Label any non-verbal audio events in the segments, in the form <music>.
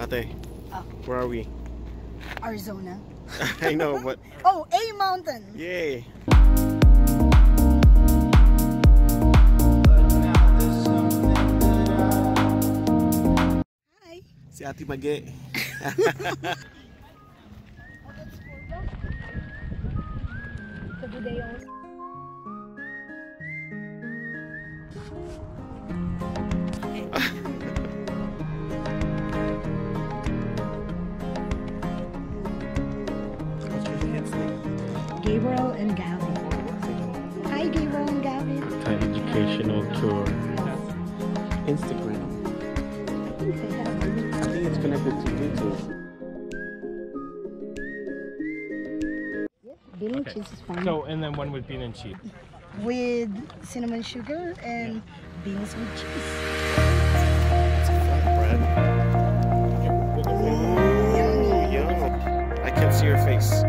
Ate, Oh. where are we? Arizona. <laughs> I know, <laughs> but Oh, A Mountain. yay! Hi. Si Ate Mage. <laughs> What's Gabriel and Gavin. Hi, Gabriel and Gavin. Thai educational tour. Instagram. I think it's connected to YouTube. Bean and cheese is fine. So, and then one with bean and cheese. With cinnamon sugar and beans with cheese. Flatbread. Ooh, yum. I can't see your face.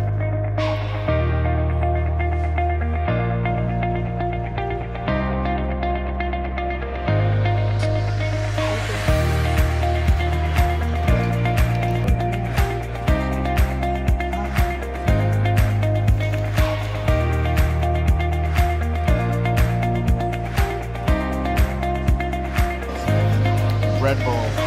Red Bull.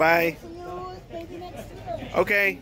Bye. Okay.